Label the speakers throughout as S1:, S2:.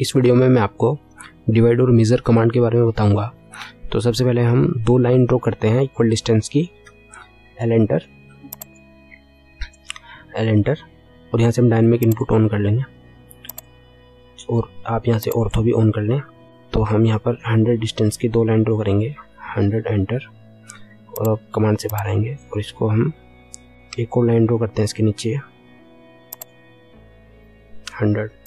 S1: इस वीडियो में मैं आपको डिवाइड और मेज़र कमांड के बारे में बताऊँगा। तो सबसे पहले हम दो लाइन ड्रॉ करते हैं इक्वल डिस्टेंस की। एल एंटर एल एंटर और यहाँ से हम डायनेमिक इनपुट ऑन कर लेंगे। और आप यहाँ से ऑर्थो भी ऑन कर लें। तो हम यहाँ पर 100 डिस्टेंस की दो लाइन ड्रॉ करेंगे। 100 एंटर और अब कमांड से बाहर आएँगे। और इसको हम एक और लाइन ड्रॉ करते हैं इसके नीचे। 100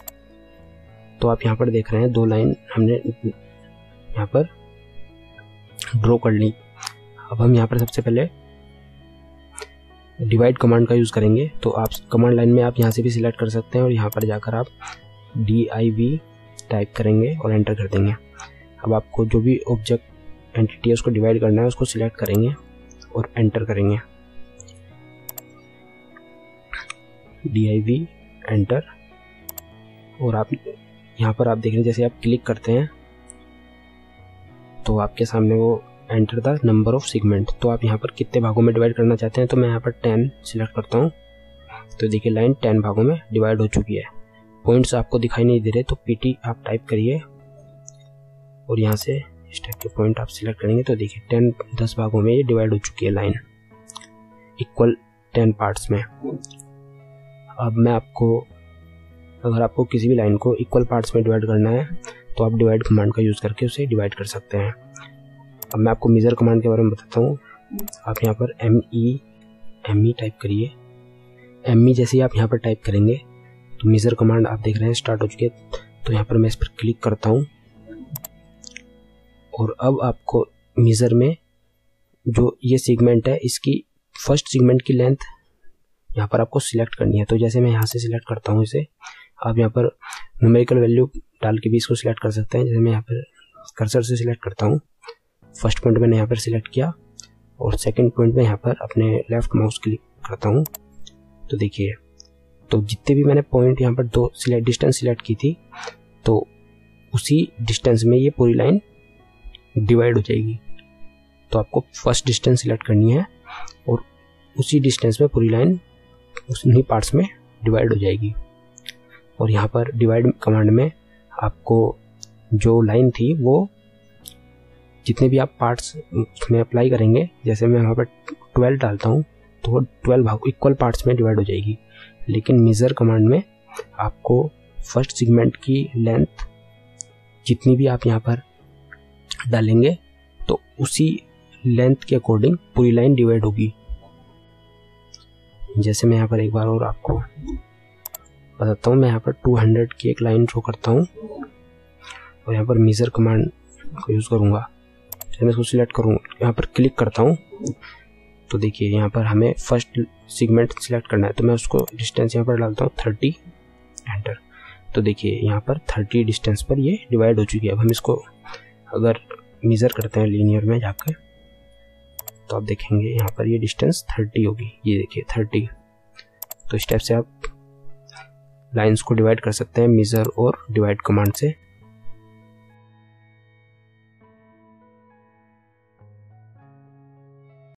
S1: तो आप यहाँ पर देख रहे हैं, दो लाइन हमने यहाँ पर ड्रॉ कर ली। अब हम यहाँ पर सबसे पहले डिवाइड कमांड का यूज़ करेंगे। तो आप कमांड लाइन में आप यहाँ से भी सिलेक्ट कर सकते हैं और यहाँ पर जाकर आप डी आई वी टाइप करेंगे और एंटर कर देंगे। अब आपको जो भी ऑब्जेक्ट एंटिटी है उसको डिवाइड करना है, उसको सिलेक्ट करेंगे और एंटर करेंगे। डी आई वी एंटर और आप यहाँ पर आप देख रहे जैसे आप क्लिक करते हैं तो आपके सामने वो enter the number of segment तो आप यहाँ पर कितने भागों में डिवाइड करना चाहते हैं तो मैं यहाँ पर टेन सिलेक्ट करता हूँ। तो देखिए लाइन टेन भागों में डिवाइड हो चुकी है। पॉइंट्स आपको दिखाई नहीं दे रहे तो पीटी आप टाइप करिए। और यहाँ से इस टाइप के पॉइंट आप सिलेक्ट करेंगे तो देखिए टेन दस भागों में ये डिवाइड हो चुकी है लाइन इक्वल टेन पार्ट्स में। अब मैं आपको अगर आपको किसी भी लाइन को इक्वल पार्ट्स में डिवाइड करना है तो आप डिवाइड कमांड का यूज़ करके उसे डिवाइड कर सकते हैं। अब मैं आपको मेज़र कमांड के बारे में बताता हूँ। आप यहाँ पर M E M E type करिए। एम ई जैसे ही आप यहाँ पर टाइप करेंगे तो मेज़र कमांड आप देख रहे हैं स्टार्ट हो चुके तो यहाँ पर मैं इस पर क्लिक करता हूँ। और अब आपको मेज़र में जो ये सीगमेंट है, इसकी फ़र्स्ट सीगमेंट की लेंथ यहाँ पर आपको सिलेक्ट करनी है। तो जैसे मैं यहाँ से सिलेक्ट करता हूँ इसे आप यहाँ पर न्यूमेरिकल वैल्यू डाल के भी इसको सिलेक्ट कर सकते हैं। जैसे मैं यहाँ पर कर्सर से सिलेक्ट करता हूँ। फ़र्स्ट पॉइंट मैंने यहाँ पर सिलेक्ट किया और सेकंड पॉइंट में यहाँ पर अपने लेफ़्ट माउस क्लिक करता हूँ। तो देखिए तो जितने भी मैंने पॉइंट यहाँ पर दो सिलेक्ट डिस्टेंस सिलेक्ट की थी तो उसी डिस्टेंस में ये पूरी लाइन डिवाइड हो जाएगी। तो आपको फ़र्स्ट डिस्टेंस सिलेक्ट करनी है और उसी डिस्टेंस में पूरी लाइन उन्हीं पार्ट्स में डिवाइड हो जाएगी। और यहाँ पर डिवाइड कमांड में आपको जो लाइन थी वो जितने भी आप पार्ट्स उसमें अप्लाई करेंगे, जैसे मैं वहाँ पर ट्वेल्व डालता हूँ तो ट्वेल्व इक्वल पार्ट्स में डिवाइड हो जाएगी। लेकिन मेज़र कमांड में आपको फ़र्स्ट सीगमेंट की लेंथ जितनी भी आप यहाँ पर डालेंगे तो उसी लेंथ के अकॉर्डिंग पूरी लाइन डिवाइड होगी। जैसे मैं यहाँ पर एक बार और आपको बताता हूँ, मैं यहाँ पर 200 की एक लाइन ड्रॉ करता हूँ। और यहाँ पर मेज़र कमांड को यूज़ करूँगा। मैं इसको सिलेक्ट करूँ, यहाँ पर क्लिक करता हूँ तो देखिए यहाँ पर हमें फ़र्स्ट सीगमेंट सिलेक्ट करना है। तो मैं उसको डिस्टेंस यहाँ पर डालता हूँ थर्टी एंटर तो देखिए यहाँ पर थर्टी डिस्टेंस पर ये डिवाइड हो चुकी है। अब हम इसको अगर मेज़र करते हैं लीनियर में जाकर तो आप देखेंगे यहाँ पर ये डिस्टेंस थर्टी होगी। ये देखिए थर्टी तो इस टाइप से आप लाइंस को डिवाइड कर सकते हैं मिजर और डिवाइड कमांड से।